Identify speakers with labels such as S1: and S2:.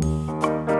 S1: Música